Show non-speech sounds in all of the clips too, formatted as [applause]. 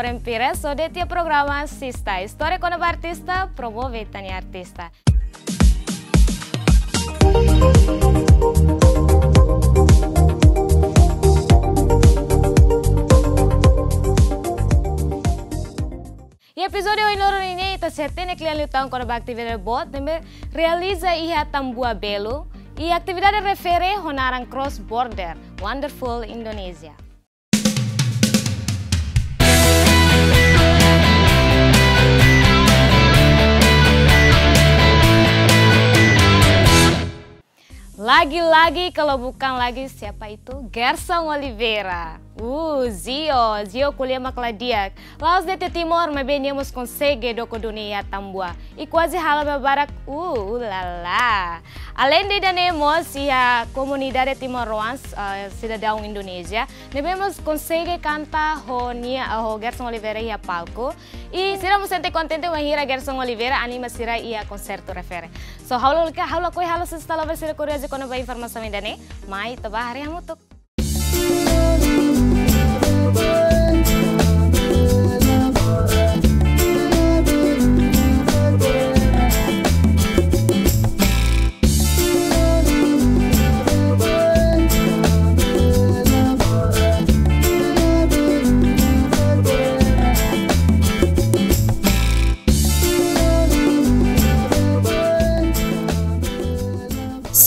Rempire, so de tia programa Sista, história com o artista, promove tani artista. E episódio hoje loro ini ita setene klian lutang kono atividade bot, também realiza ia tambua belo e atividade refere honarang cross border, wonderful Indonesia. Lagi-lagi kalau bukan lagi siapa itu? Gerson Oliveira. Uh, Zio, Zio kuliah makladiak. Laos de Timor, mas consegue do dunia tambua. E quase hala barak, uh, ulala. Além de danemos e a comunidade timoroans, uh, cidadão Indonésia, devemos consegue cantar ho nia ho Gerson Oliveira e a palco. E será muito contente com a Gerson Oliveira anima será e a concerto refere. So, halo ka halo koi halo se stala versire curioso kono ba informação ainda né? Mai tabah hari hamutuk.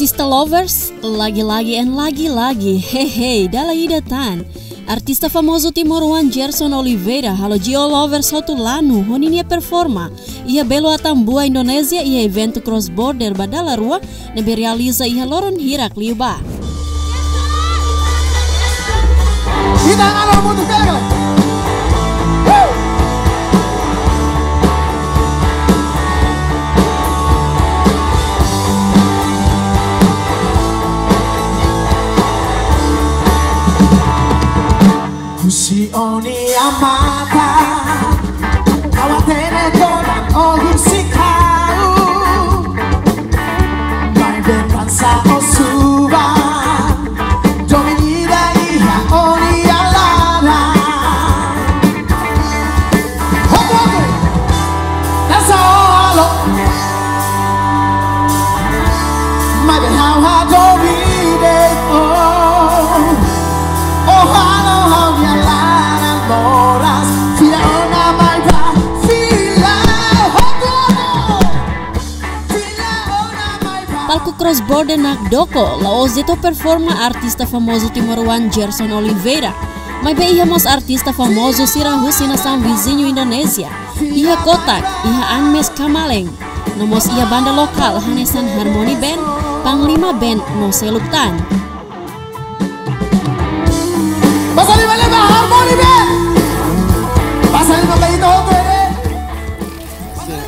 Sister Lovers, lagi-lagi and lagi-lagi, hehe, dalam idatan. Artista famoso timoruan Gerson Oliveira, halo Gio Lovers satu lanu, honinia performa. Ia belo atambua Indonesia, ia evento cross border badala rua, nebe realiza ia loron hirak liuba. Kita Kusioni ama. Palco cross border nak doko, laos dito performa artista famoso timoruan Gerson Oliveira. May be iha mos artista famoso sira husina sang vizinho Indonesia. Iha kotak, iha Anmes Kamaleng. Nomos iha banda lokal Hanesan Harmony Band, Panglima Band no Seluktan. Basta lima lima harmoni ben Basta lima lima eh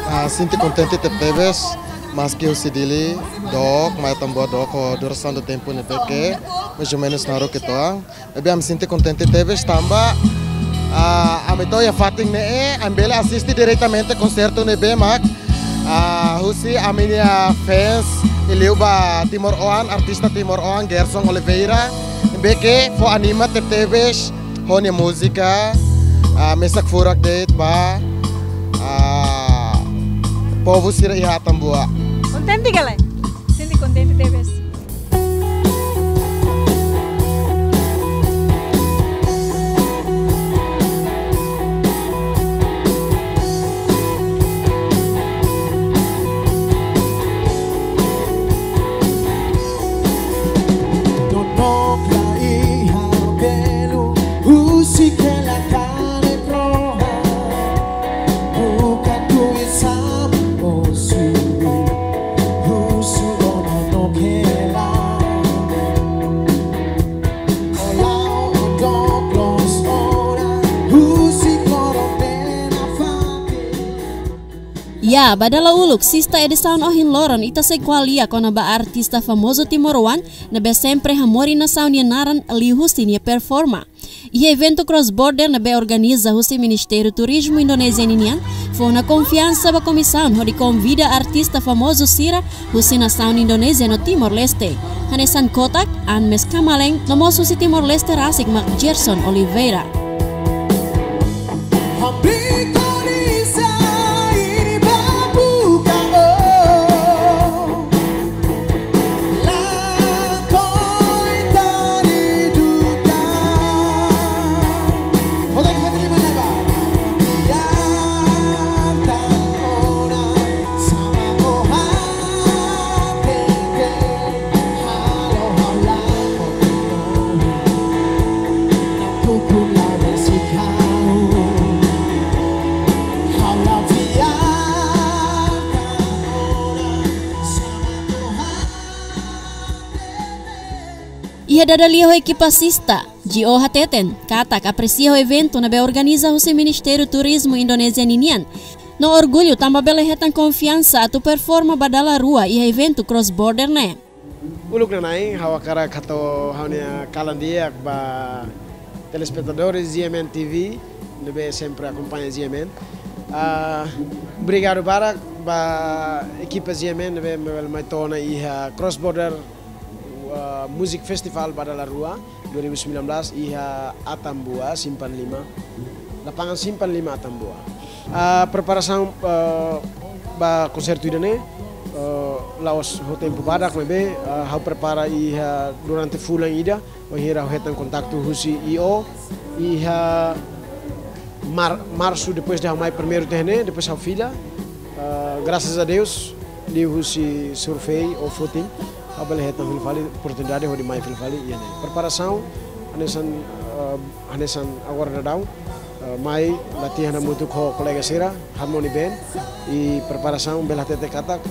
Ah, sinto contente de mas que o Sidili, dok, mas também dok, o duração do tempo ne beke, mais ou menos na hora que toa. Bem, am sinto contente teves tamba. Ah, am ito ya fating ne e, assiste diretamente concerto ne be mak. Ah, husi am minha fans, ileu ba Timor Oan, artista Timor Oan, Gerson Oliveira. Beke, fo anima te teves, honia música, ah, mesak furak date ba. Ah, povo sira iha tambua. Contente galera? Ya, badala uluk, sista edição ohin loron ita se qualia kona ba artista famoso timoruan na be sempre hamori na sound naran li husinia performa. E evento cross border na be organiza husi Ministério Turismo Indonésia ninian, foi na confiança ba comissão hori convida artista famoso sira husi na sound Indonésia no Timor Leste. Hanesan Kotak, Anmes Kamaleng, no mosu si Timor Leste rasik mak Gerson Oliveira. Ambiconiza Ia dada liho equipacista, Gio Hateten, kata que aprecia o evento na be organiza o Ministério Turismo Indonésia Ninian. No orgulho tamba bele retan confiança atu performa badala rua e evento cross border né. Uluk na nai, hawa kara kato haunia kalandia ba telespectadores ZMN TV, nebe sempre acompanha ZMN. Ah, obrigado para ba equipa ZMN nebe mebel mai tona iha cross border uh, Music Festival Rua 2019 iha Atambua Simpan 5 lapangan Simpan 5 Atambua. Uh, uh, ba concerto idane uh, laos ho tempo mebe uh, hau prepara iha durante fulan ida o hira ho hetan kontaktu husi io iha mar, março depois de arrumar primeiro terreno depois a filha uh, graças a Deus li husi survei ou footing abel hetan filfali oportunidade ho di mai filfali iya ne preparação anesan uh, anesan agora dadau uh, mai latihan muito com colega Sira harmoni band e preparação bela tete katak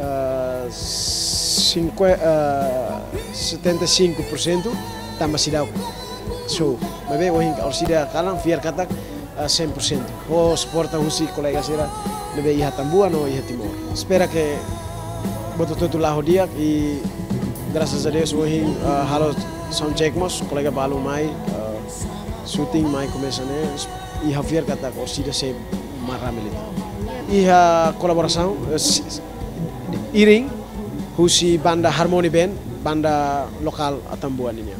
uh, cinque, uh, 75% tambah sidau so mabe wahin kalau sida kalang fiar katak uh, 100% o sporta husi colega Sira nebe iha tambua no iha timor. Espera que boto tutu laho dia e graças a Deus hoje uh, halo sound check mos colega balu mai uh, shooting mai começa né e Javier kata ko sida se maramelita e a colaboração uh, si- iring husi banda harmony band banda lokal atambuan ini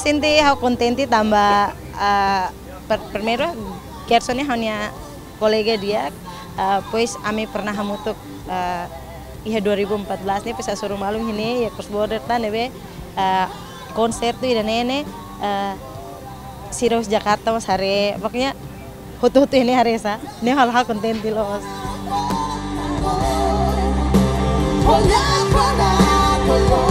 Eu senti eu contente tambah uh, per, Gersonnya hanya kolega dia uh, pois kami pernah hamutuk uh, iya 2014 nih bisa suruh malu ini ya cross border tan nebe uh, konser tuh dan nene uh, Sirus Jakarta mas hari pokoknya hutu-hutu ini hari sa ini hal-hal kontenti los Olha para toyo.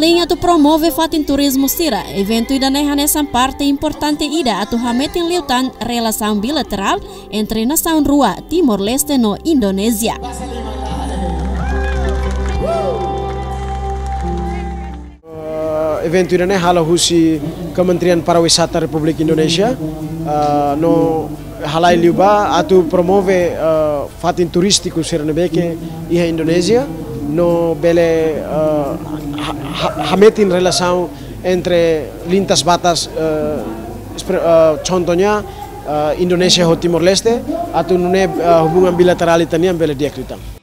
Além atu promove fatin turismo sira, evento ida nessa parte importante ida atu hametin liutan relação bilateral entre nação rua Timor-Leste no Indonésia. Uh, evento ini hala husi Kementerian Pariwisata Republik Indonesia uh, no halai liuba atu promove uh, fatin turistiku siranebeke iha Indonesia no bele uh, hametin relação entre lintas batas eh, contohnya eh, Indonesia ho Timor Leste atau nune eh, hubungan bilateral itania bela dia kita.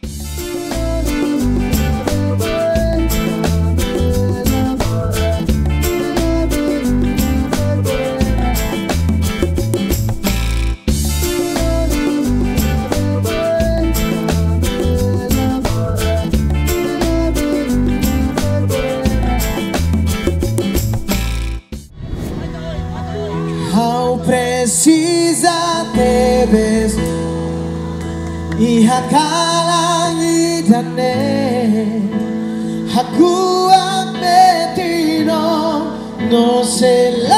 Iha kalangi dane Aku ametino No se lagu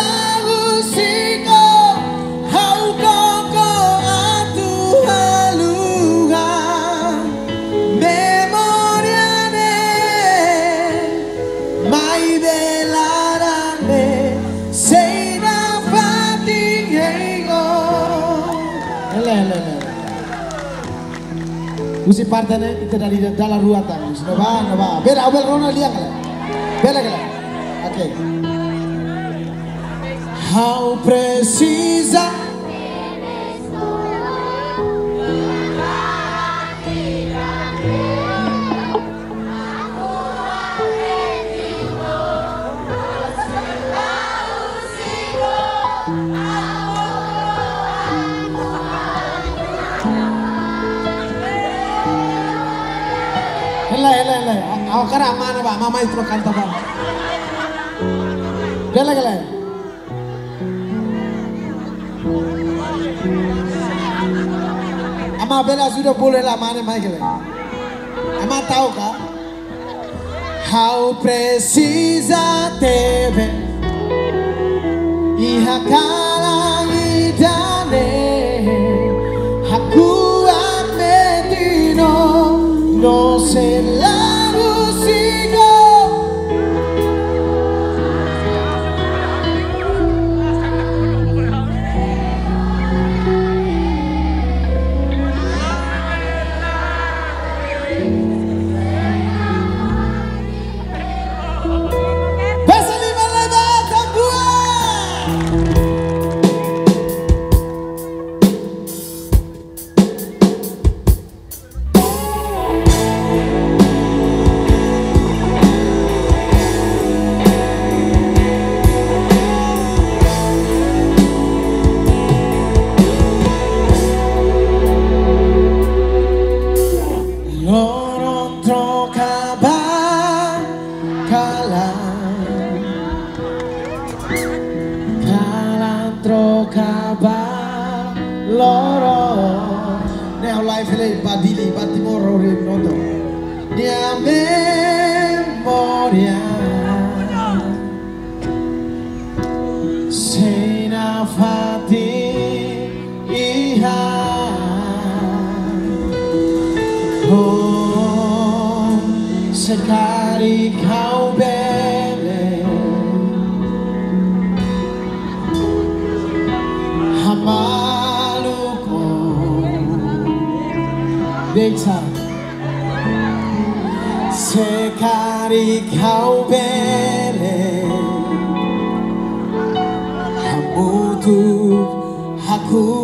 किसी part ने इतना लीडर डाला रुआ था इस नवा नवा बेल अबेल रोना लिया कल que la. Okay How precisa hele. Aku kira mana pak, mama itu kanta pak. Bela kala. Ama bela sudah boleh lah mana mai kala. Ama tahu kah? How precisa te ves Iha kalangi dane Aku ametino No se lagu who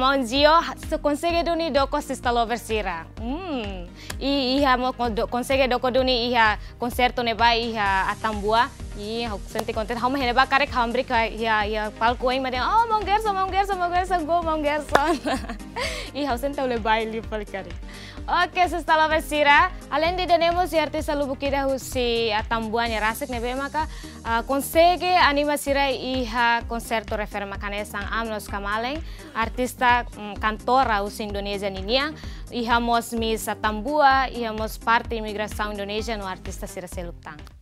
Mau Zio, se consegue duni doko sista lover sira. Hmm. I iha mo consegue doko duni iha konserto neba iha atambua. I hau senti konten hau mahene ba karek hambri ka ya ya palku ai made oh mau gerso mau gerso mau gerso go mau gerso. [laughs] I hau senti ule baili pal karek. Oke, Sista Lover Sira, além de tenemos e artista Lubukida Husi Atambuanya Rasik nebe maka consegue anima Sira iha concerto refer makane sang amnos kamaleng artista um, cantora Husi Indonesia ninia iha mos mis Atambua iha mos parte imigração Indonesia no artista Sira Seluptang.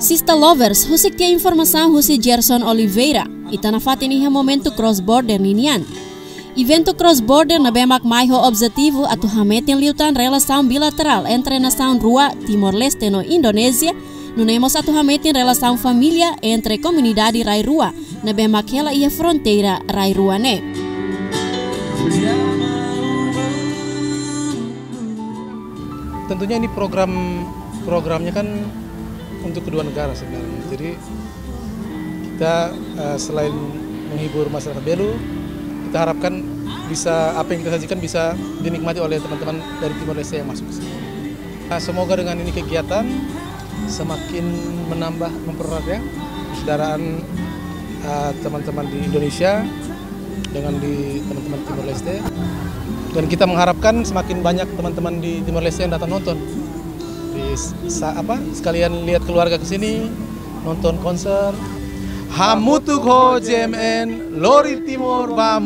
Sista Lovers, husik tia informação husi Gerson Oliveira. Itanafat ini momento cross-border ninian. Evento cross-border na bemak maiho objetivo atu hametin liutan relação bilateral entre nação Rua, Timor-Leste no Indonésia, nunemos atu hametin relação família entre comunidade Rai Rua, na bemak hela ia fronteira Rai Rua ne. tentunya ini program programnya kan untuk kedua negara sebenarnya. Jadi kita eh, selain menghibur masyarakat Belu, kita harapkan bisa apa yang kita sajikan bisa dinikmati oleh teman-teman dari Timor Leste yang masuk ke sini. Nah, semoga dengan ini kegiatan semakin menambah mempererat ya persaudaraan uh, teman-teman di Indonesia dengan di teman-teman Timor Leste dan kita mengharapkan semakin banyak teman-teman di Timor Leste yang datang nonton di apa sekalian lihat keluarga ke sini nonton konser Hamutuk ho JMN Lori Timor Ba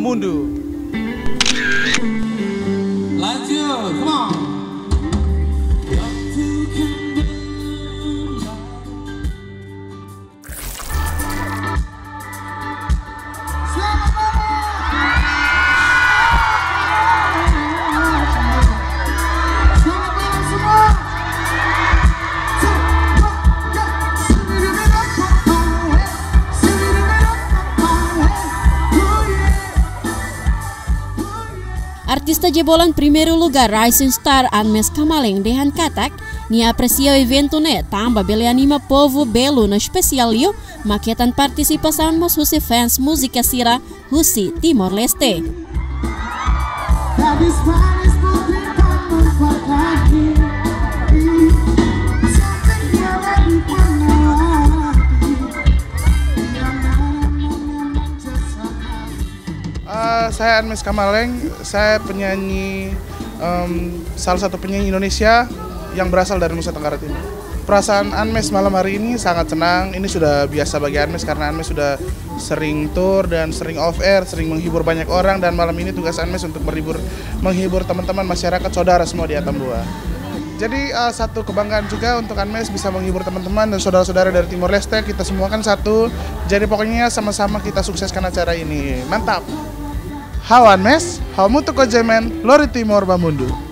jebolan primeiro lugar Rising Star Anmes Kamaleng Dehan Katak ni aprecia o evento ne tamba bele anima povo belo na especial lio maquetan participação mas husi fans música sira husi Timor Saya Anmes Kamaleng, saya penyanyi um, salah satu penyanyi Indonesia yang berasal dari Nusa Tenggara Timur. Perasaan Anmes malam hari ini sangat senang. Ini sudah biasa bagi Anmes karena Anmes sudah sering tour dan sering off air, sering menghibur banyak orang dan malam ini tugas Anmes untuk menghibur menghibur teman-teman masyarakat saudara semua di Atambua. Jadi uh, satu kebanggaan juga untuk Anmes bisa menghibur teman-teman dan saudara-saudara dari Timor Leste. Kita semua kan satu. Jadi pokoknya sama-sama kita sukseskan acara ini. Mantap. Hawan Mes, Hamutu Kojemen, Lori Timor Bamundu.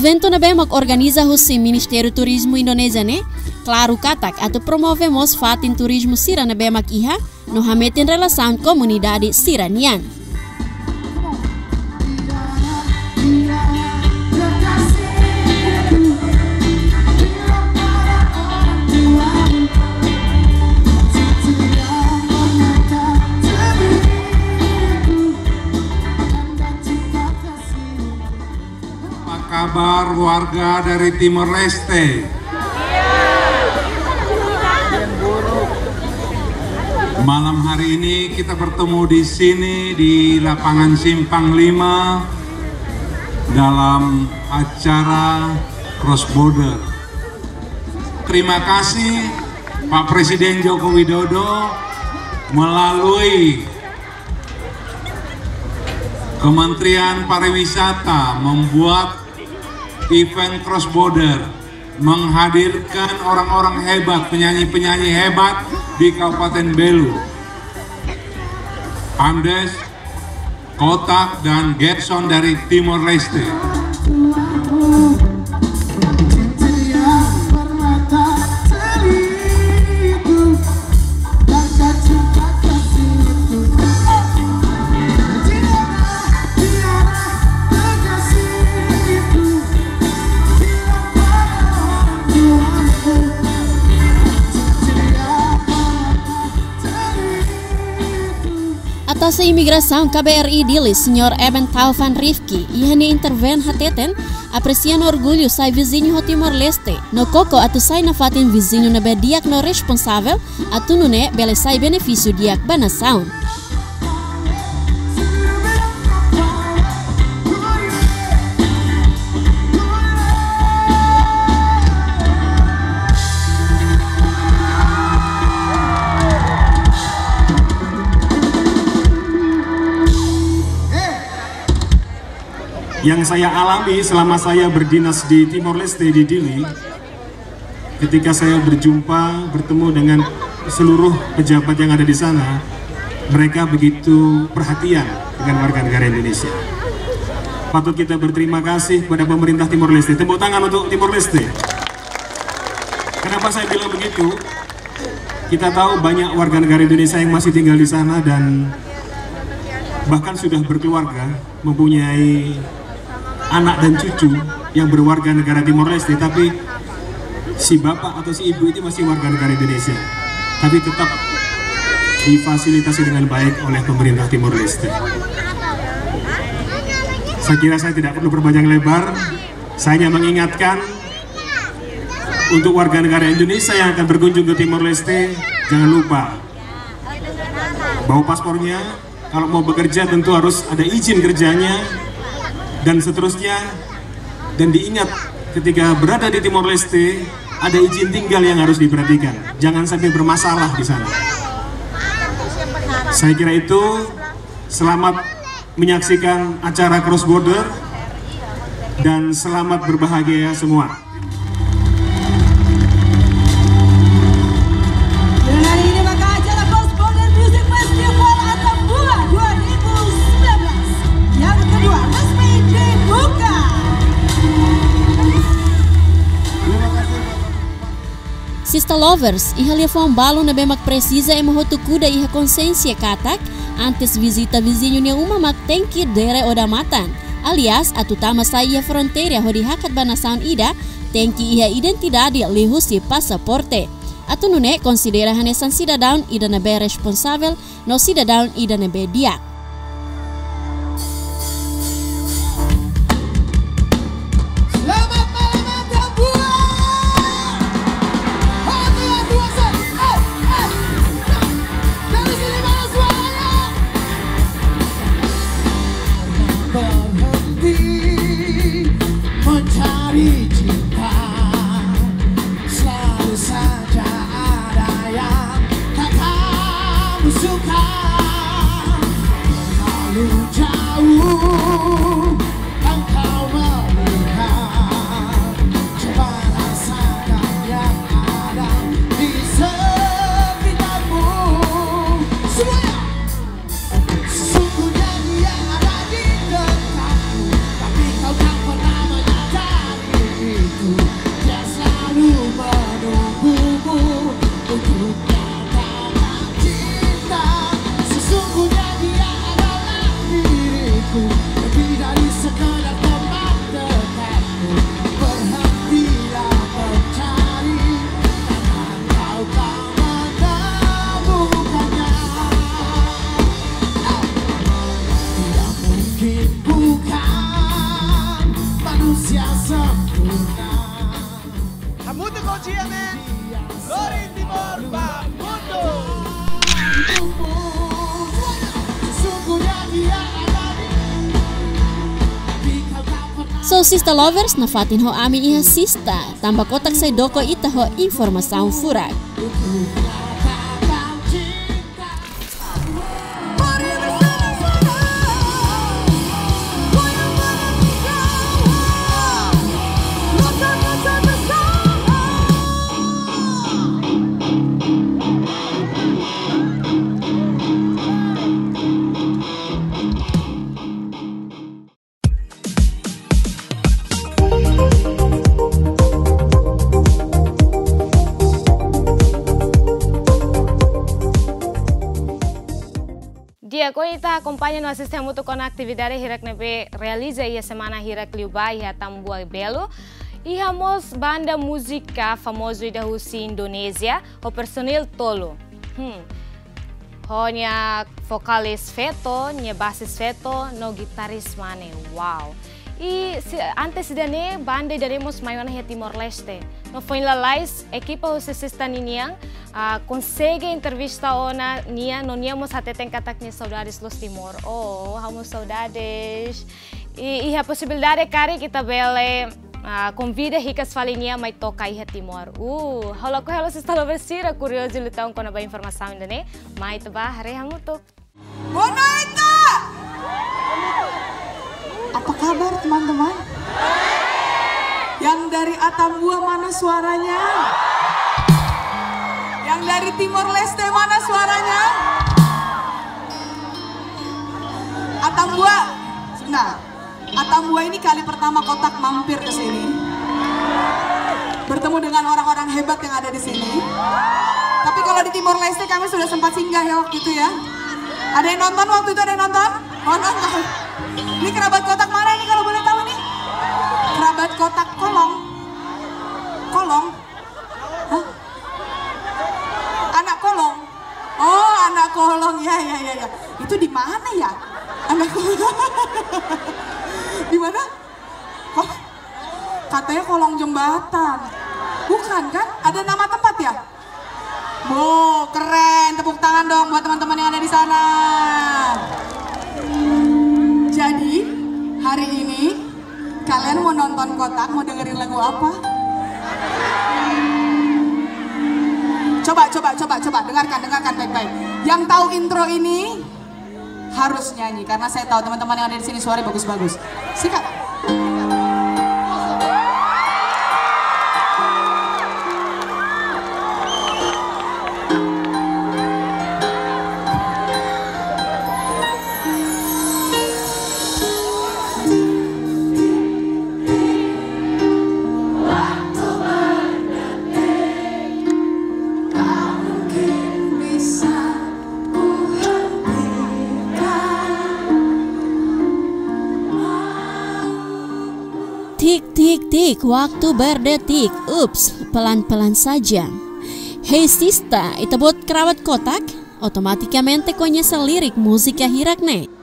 Evento na Bemak organiza o Ministério Turismo Indonésia né? Claro katak atau promovemos fatin turismo sira na Bemak iha no hametin relação comunidade. Warga dari Timor Leste? Malam hari ini kita bertemu di sini di lapangan Simpang 5 dalam acara Cross Border. Terima kasih Pak Presiden Joko Widodo melalui Kementerian Pariwisata membuat event cross border menghadirkan orang-orang hebat, penyanyi-penyanyi hebat di Kabupaten Belu. Andes, Kotak, dan Gerson dari Timor Leste. Atas imigração KBRI Dili, Sr. Eben Taufan Rifki, ihani interven hateten, apreciando orgulho sai vizinho ho Timor-Leste. No coco atu sai na fatin vizinho na bediak no responsável, atu nune bele sai benefício diak banação. Yang saya alami selama saya berdinas di Timor Leste di Dili ketika saya berjumpa bertemu dengan seluruh pejabat yang ada di sana mereka begitu perhatian dengan warga negara Indonesia patut kita berterima kasih kepada pemerintah Timor Leste. Tepuk tangan untuk Timor Leste. Kenapa saya bilang begitu? Kita tahu banyak warga negara Indonesia yang masih tinggal di sana dan bahkan sudah berkeluarga, mempunyai anak dan cucu yang berwarga negara Timor Leste, tapi si bapak atau si ibu itu masih warga negara Indonesia, tapi tetap difasilitasi dengan baik oleh pemerintah Timor Leste. Saya kira saya tidak perlu berpanjang lebar, saya hanya mengingatkan untuk warga negara Indonesia yang akan berkunjung ke Timor Leste, jangan lupa bawa paspornya, kalau mau bekerja tentu harus ada izin kerjanya, dan seterusnya. Dan diingat ketika berada di Timor Leste ada izin tinggal yang harus diperhatikan. Jangan sampai bermasalah di sana. Saya kira itu. Selamat menyaksikan acara cross border. Dan selamat berbahagia semua Lovers, iha lia um balo na bemak precisa e mahotu kuda iha consciência katak antes visita vizinho nia uma mak tenki dere oda matan. Aliás, a tutama saia fronteira hodi hakat banasaun ida tenki iha identidade lihusi passaporte. Atu nune considera hanesan cidadão ida na be responsável no cidadão ida na be Sista Lovers na fatin ho ami iha sista kotak say doko ita ho informasaun furak. Acompanha no sistema muito com atividade hirak nebe realiza ia semana hirak liuba ia tambua belo. Ihamos banda música famoso da Rússia Indonésia, o personil Tolo. Hmm. Honya vokalis Feto, nya basis Feto, no gitaris mane. Wow. E antes dane banda daremos maior na Timor Leste. No foi la lais, equipa o sexta niniang, uh, consegue entrevista ona nia, no niamos até tem ni saudades los Timor. Oh, hamos saudades. E, e a possibilidade kari kita bele uh, convida ricas falinia mai toca iha Timor. Uh, halo ko halo sista loversira curioso lutão com a informação ainda né? Mai taba hare hamutok. Boa noite! Apa kabar teman-teman? Yang dari Atambua mana suaranya? Yang dari Timor Leste mana suaranya? Atambua, sebentar. Atambua ini kali pertama kotak mampir ke sini. Bertemu dengan orang-orang hebat yang ada di sini. Tapi kalau di Timor Leste kami sudah sempat singgah ya waktu itu ya. Ada yang nonton waktu itu ada yang nonton? Oh nonton. Ini kerabat kotak mana ini kalau boleh tahu nih? Kerabat kotak kolong. Kolong? Hah? Anak kolong? Oh anak kolong ya ya ya ya. Itu di mana ya? Anak kolong. [laughs] di mana? Kok? Katanya kolong jembatan. Bukan kan? Ada nama tempat ya? Wow, keren. Tepuk tangan dong buat teman-teman yang ada di sana. Nonton kotak, mau dengerin lagu apa? Coba, coba, coba, coba. Dengarkan, dengarkan baik-baik. Yang tahu intro ini harus nyanyi karena saya tahu teman-teman yang ada di sini suaranya bagus-bagus. Sikat. Waktu berdetik. Ups, pelan-pelan saja. Hey sista, itu buat kerabat kotak? Otomatikamente conhece lirik música hirakne.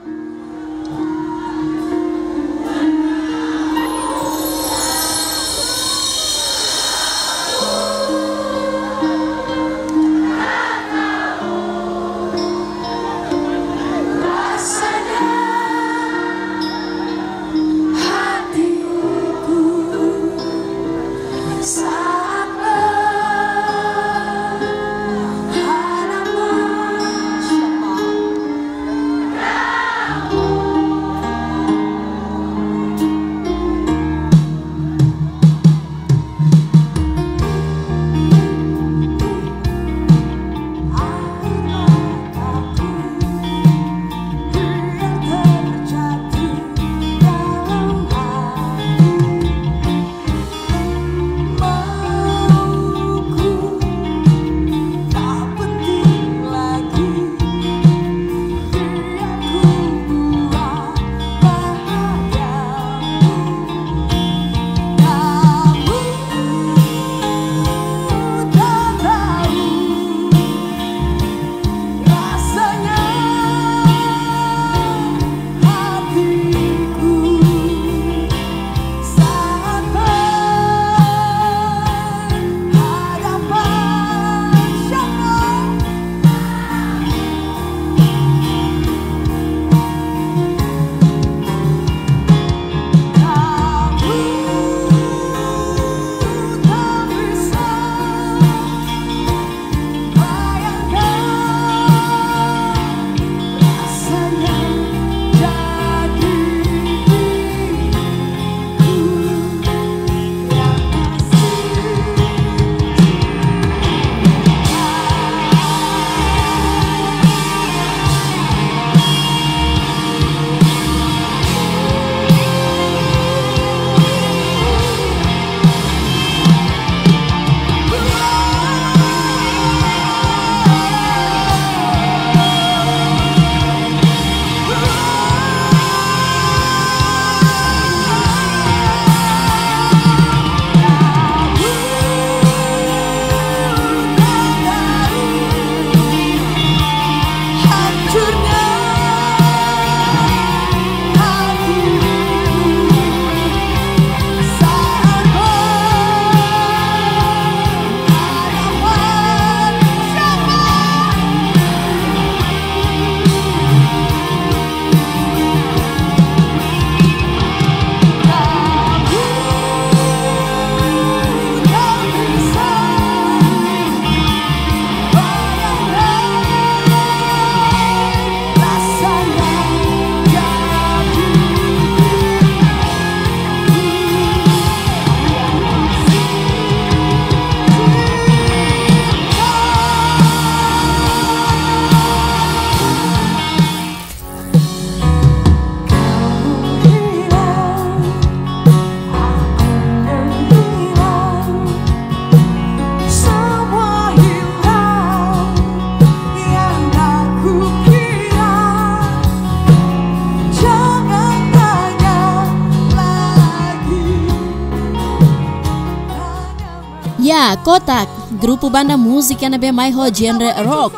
Kotak, grupo banda musik yang nebe mai ho genre rock.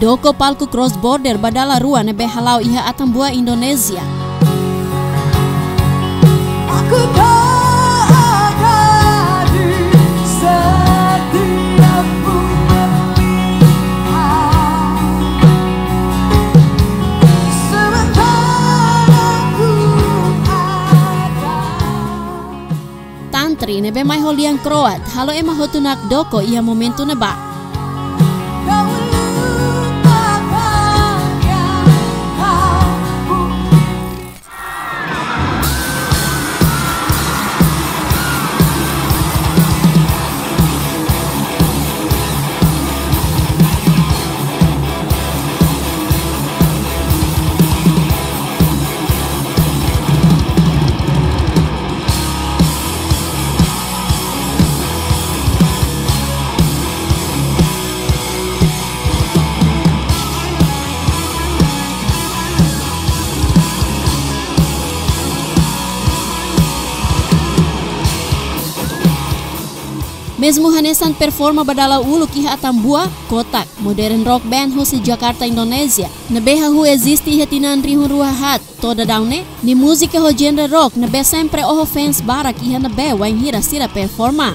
Doko palku cross border badala rua nebe halau iha atambua Indonesia. Aku Tantri nebe mai kroat, halo ema hotunak doko ia momentu neba. Mesmo Hanesan performa badala ulu kiha atambua, kotak, modern rock band husi Jakarta, Indonesia. Nebeha hu existe iha tinan rihun ruahat, toda daune, ni música ho genre rock, nebe sempre oho fans barak iha nebe hira sira performa.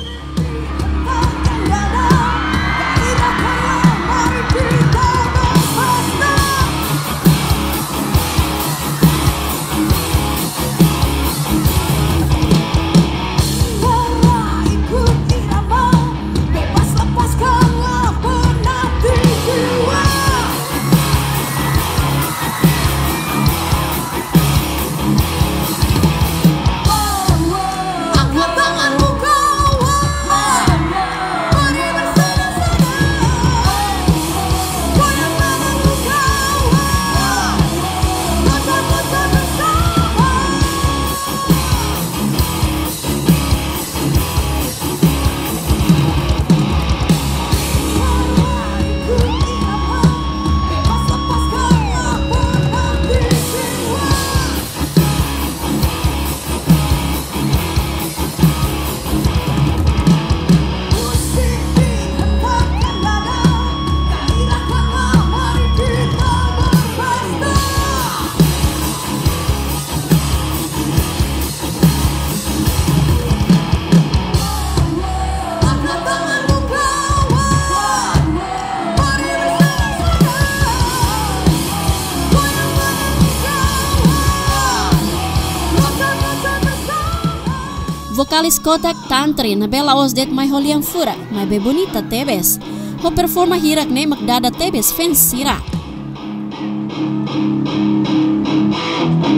Vokalis Kotak Tantri na bela os det mai fura, mai be bonita tebes. Ho performa hirak ne magdada tebes fans sira.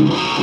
Goyang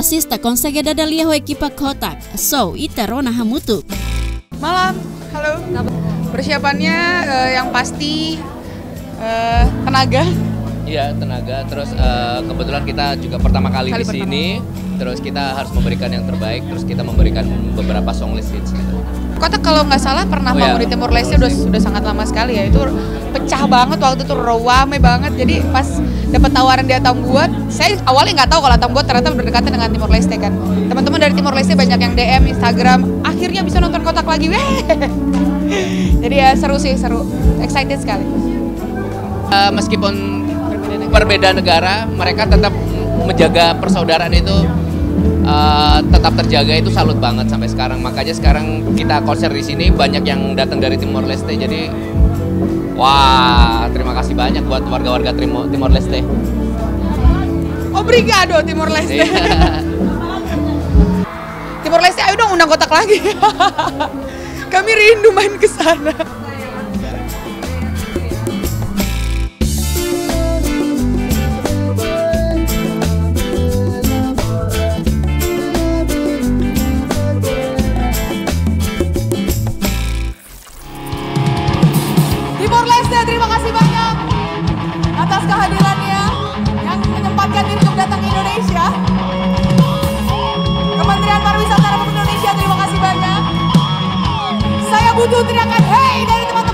ekipa sista konsege dada liaho ekipa kotak. So, ita rona hamutu. Malam, halo. Persiapannya eh, yang pasti eh, tenaga. Iya tenaga. Terus eh, kebetulan kita juga pertama kali, Kali di sini. Terus kita harus memberikan yang terbaik. Terus kita memberikan beberapa song list hits gitu. Kotak kalau nggak salah pernah Oh, iya. di Timor Leste udah sudah sangat lama sekali ya. Itu pecah banget waktu itu rame banget. Jadi pas dapat tawaran di Atambuat, saya awalnya nggak tahu kalau Atambuat ternyata berdekatan dengan Timor Leste kan. Teman-teman dari Timor Leste banyak yang DM Instagram, akhirnya bisa nonton Kotak lagi. Weh. [laughs] Jadi ya seru sih, seru. Excited sekali. Eh, meskipun berbeda negara, mereka tetap menjaga persaudaraan itu eh, tetap terjaga itu salut banget sampai sekarang. Makanya sekarang kita konser di sini banyak yang datang dari Timor Leste. Jadi wah terima kasih banyak buat warga-warga Timor, Timor Leste. Obrigado Timor Leste. Iya. Timor Leste ayo dong undang Kotak lagi. [laughs] Kami rindu main ke sana. Datang ke Indonesia. Kementerian Pariwisata Republik Indonesia, terima kasih banyak. Saya butuh teriakan hey dari teman-teman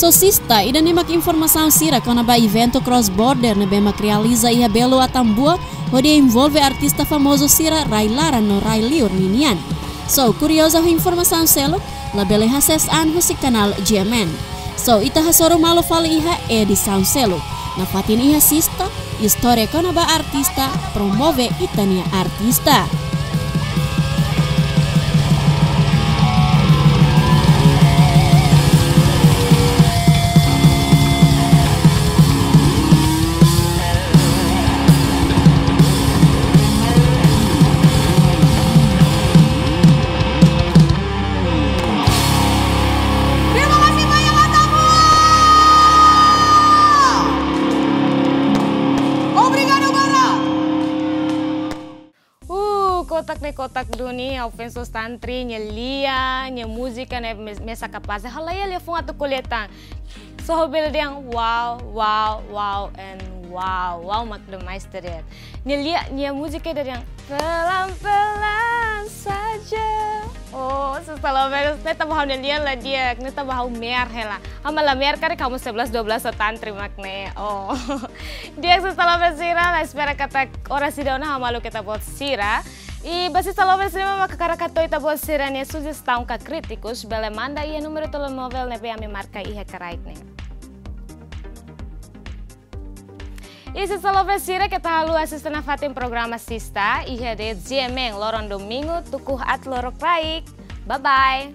Sosista ida nimak informação sira kona ba evento cross border na bemak realiza ia belo atambua onde envolve artista famoso sira Railara no Railiur Ninian. So, curiosa ho informação selo, la bele hases an ho si canal GMN. So, ita hasoro malo fali iha edição selo. Na fatin iha sista, história kona ba artista, promove itania artista. Ne dunia, ofensos tantri, nya lia, nya música ne mesa capaz. Halaya le fun atu koletan. So hobel yang wow, wow, wow, and wow, wow mak demais teret. Nya lia, nya música dari yang pelan-pelan saja. Oh, menos neta bahau nya lia lah dia, neta bahau mer hela. Ama la mer kare kamu 11 12 so tantri makne. Oh. [laughs] dia setelah bersira la espera kata ora sidona hamalu kita buat sira. E basi salve cinema makakarakato ita buat sira ne sugestão ka críticos bele manda ia número telemóvel ne be ami marca ihe karait ne. E se que tá halu asisten a fatin programa sista ihe de GMN loron domingo tukuh at lorok raik. Bye bye.